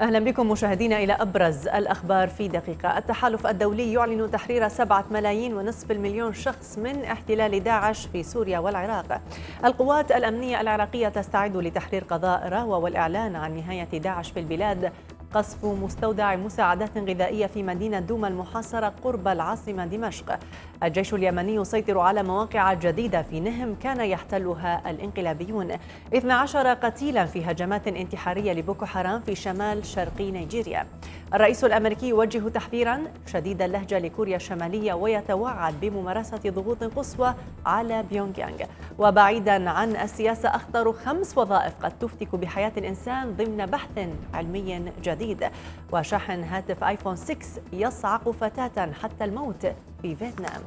أهلا بكم مشاهدينا إلى أبرز الأخبار في دقيقة. التحالف الدولي يعلن تحرير سبعة ملايين ونصف المليون شخص من احتلال داعش في سوريا والعراق. القوات الأمنية العراقية تستعد لتحرير قضاء راهوة والإعلان عن نهاية داعش في البلاد قصف مستودع مساعدات غذائية في مدينة دوما المحاصرة قرب العاصمة دمشق. الجيش اليمني يسيطر على مواقع جديدة في نهم كان يحتلها الانقلابيون. 12 قتيلا في هجمات انتحارية لبوكو حرام في شمال شرقي نيجيريا. الرئيس الأمريكي يوجه تحذيرا شديد اللهجة لكوريا الشمالية ويتوعد بممارسة ضغوط قصوى على بيونغ يانغ وبعيدا عن السياسة أخطر خمس وظائف قد تفتك بحياة الإنسان ضمن بحث علمي جديد. وشاحن هاتف آيفون 6 يصعق فتاة حتى الموت في فيتنام.